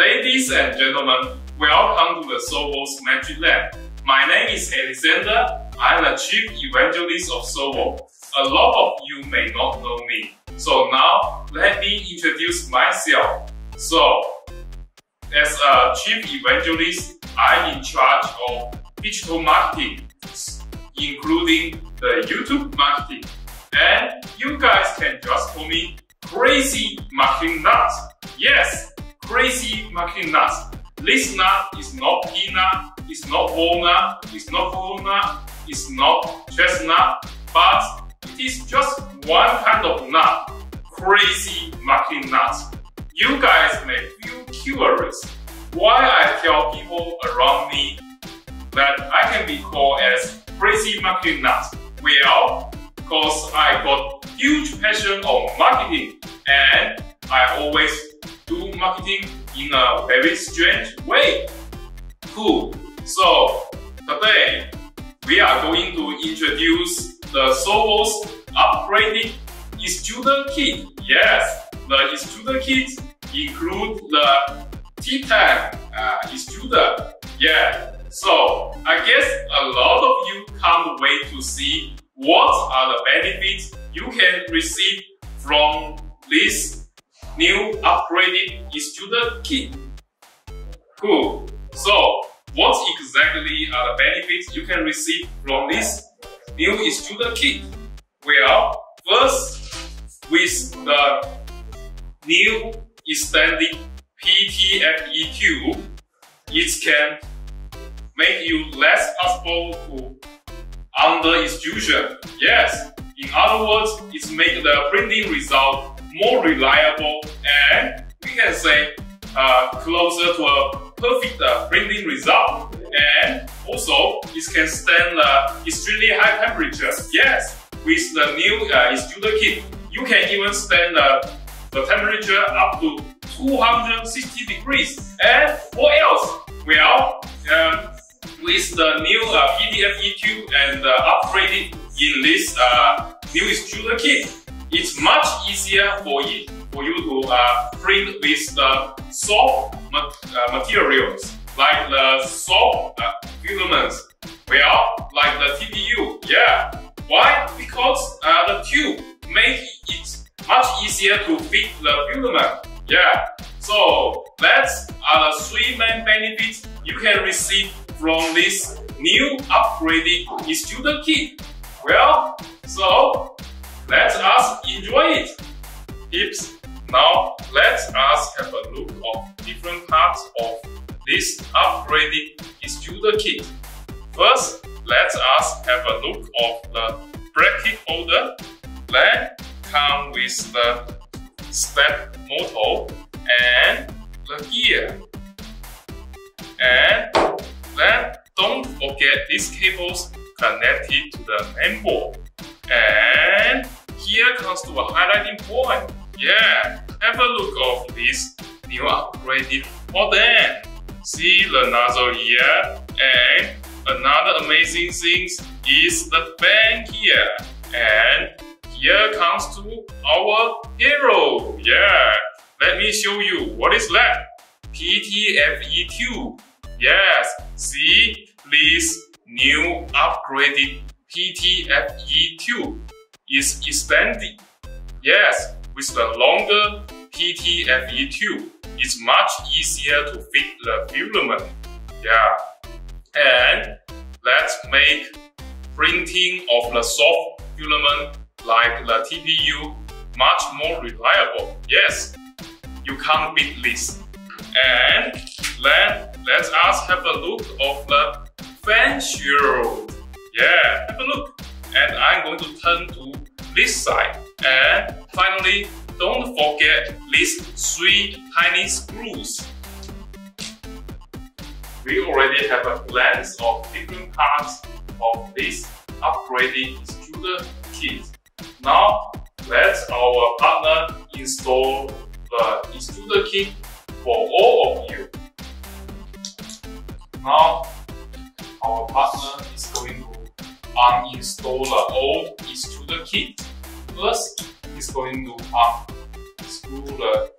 Ladies and gentlemen, welcome to the Sovol's Magic Lab. My name is Alexander. I'm the Chief Evangelist of Sovo. A lot of you may not know me. So now, let me introduce myself. So, as a Chief Evangelist, I'm in charge of digital marketing, including the YouTube marketing. And you guys can just call me Crazy Marketing Nuts. Yes, Crazy Marketing Nuts. This nut is not peanut, it's not walnut, it's not walnut, it's not chestnut, but it is just one kind of nut. Crazy marketing nuts. You guys may feel curious why I tell people around me that I can be called as crazy marketing nuts. Well, because I got huge passion on marketing and I always do marketing in a very strange way. Cool. So today we are going to introduce the Sovol's upgraded extruder kit. Yes, the extruder kit include the Titan uh, extruder. Yeah. So I guess a lot of you can't wait to see what are the benefits you can receive from this new upgraded extruder kit. Cool. So, what exactly are the benefits you can receive from this new extruder kit? Well, first, with the new extended PTFE tube, it can make you less possible to under extrusion. Yes, in other words, it makes the printing result more reliable, and we can say uh, closer to a perfect uh, printing result. And also, it can stand uh, extremely high temperatures. Yes, with the new uh, extruder kit, you can even stand uh, the temperature up to 260 degrees. And what else? Well, uh, with the new uh, PTFE tube and uh, upgraded in this uh, new extruder kit, it's much easier for it for you to uh, print with the soft ma uh, materials like the soft uh, filaments. Well, like the TPU, yeah. Why? Because uh, the tube make it much easier to fit the filament. Yeah. So that's are the three main benefits you can receive from this new upgraded extruder kit. Well, so let us enjoy it. Now let us have a look of different parts of this upgraded extruder kit. First, let us have a look of the bracket holder. Then come with the step motor and the gear. And then don't forget these cables connected to the main board. And here comes to a highlighting point. Yeah, have a look of this new upgraded modem. See the nozzle here. And another amazing thing is the fan here. And here comes to our hero. Yeah, let me show you what is that. PTFE tube. Yes, see this new upgraded PTFE tube is extended. Yes, with the longer PTFE tube, it's much easier to fit the filament. Yeah. And let's make printing of the soft filament like the TPU much more reliable. Yes, you can't beat this. And then let us have a look of the fan shield. Yeah, have a look. And I'm going to turn to this side. And finally, don't forget these three tiny screws. We already have a glance of different parts of this upgraded extruder kit. Now, let our partner install the extruder kit for all of you. Now, our partner is going to uninstall the old extruder kit. First, he's going to unscrew the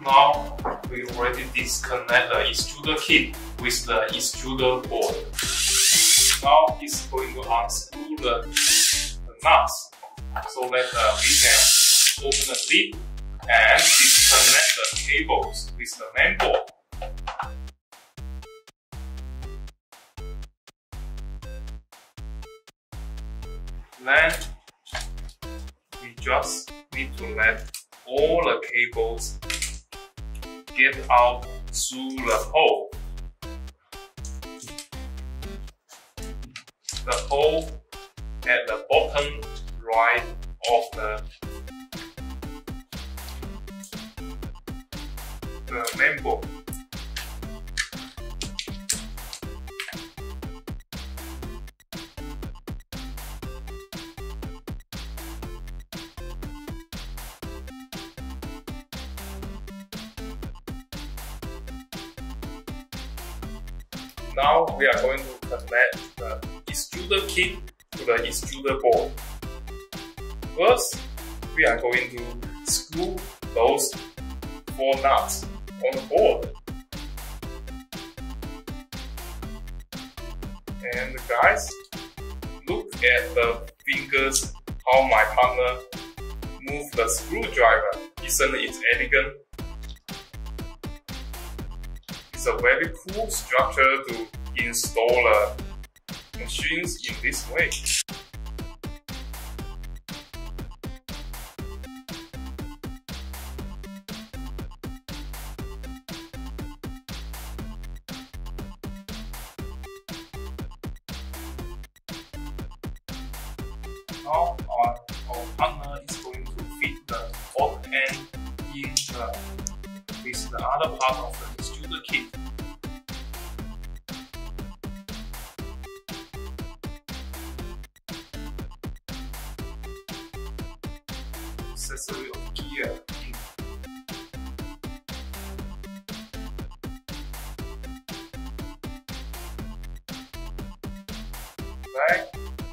Now we already disconnect the extruder kit with the extruder board. Now it's going to unscrew the, the nuts so that uh, we can open the lid and disconnect the cables with the main board. Then we just need to let all the cables get out through the hole. The hole at the bottom right of the, the main we are going to connect the extruder kit to the extruder board. First, we are going to screw those four nuts on the board. And guys, look at the fingers, how my partner move the screwdriver. Isn't it elegant? It's a very cool structure to install uh, machines in this way. Now our, our partner is going to fit the hot end in the, with the other part of the extruder kit.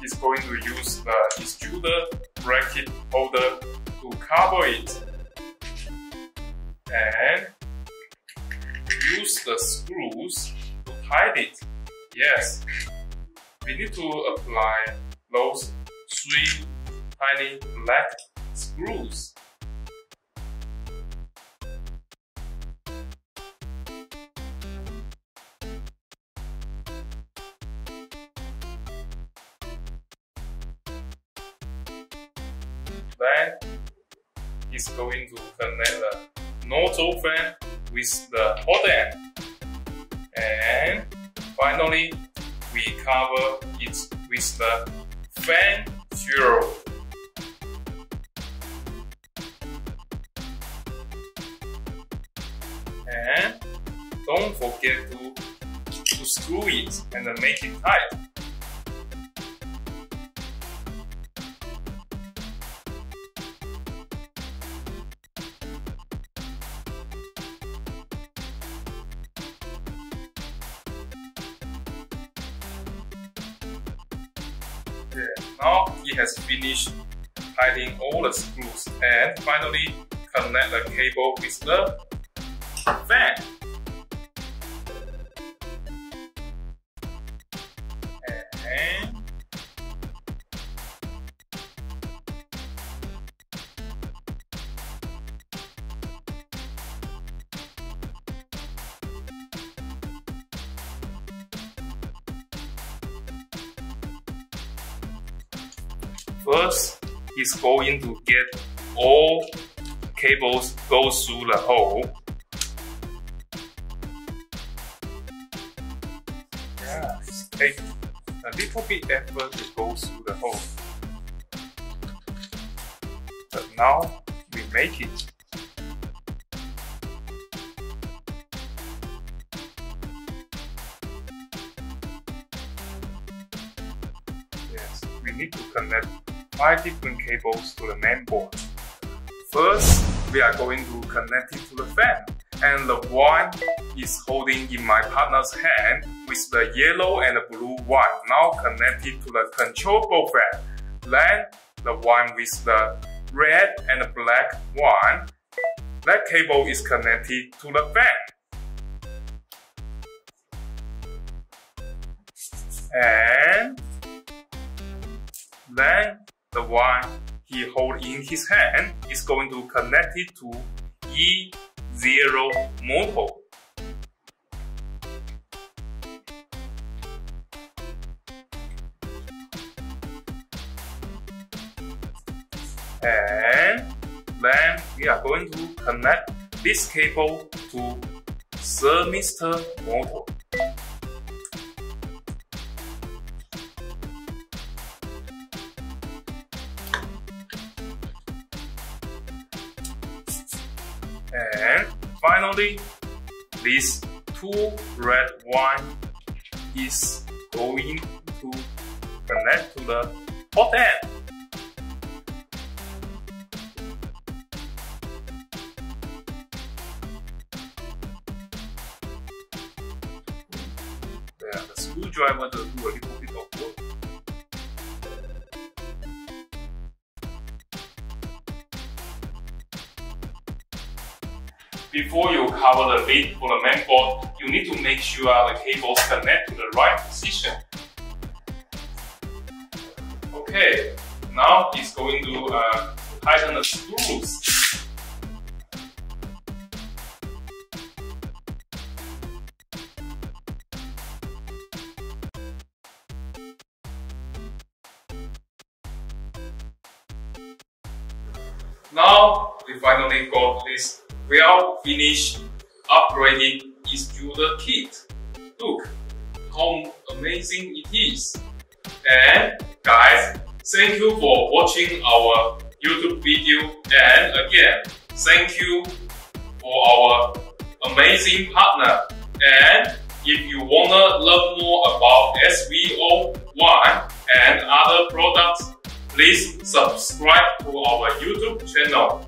Is going to use uh, the extruder bracket holder to cover it and use the screws to tighten it. Yes, we need to apply those three tiny black screws. Then it's going to connect the nozzle fan with the hot end. And finally, we cover it with the fan shield. And don't forget to, to screw it and make it tight. Now he has finished tightening all the screws and finally connect the cable with the fan. First, is going to get all cables go through the hole. Yeah, take a little bit effort to go through the hole. But now we make it. Yes, we need to connect five different cables to the main board. First, we are going to connect it to the fan. And the one is holding in my partner's hand with the yellow and the blue one now connected to the controllable fan. Then the one with the red and the black one that cable is connected to the fan. And then the one he hold in his hand is going to connect it to E0 motor. And then we are going to connect this cable to thermistor motor. And finally, this two red one is going to connect to the hot end. Yeah, the screwdriver does do a little Before you cover the lid for the main board, you need to make sure the cables connect to the right position. Okay, now it's going to uh, tighten the screws. This well finished upgraded extruder kit. Look how amazing it is. And guys, thank you for watching our YouTube video and again, thank you for our amazing partner. And if you wanna learn more about SV01 and other products, please subscribe to our YouTube channel.